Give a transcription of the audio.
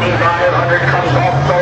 2500 comes off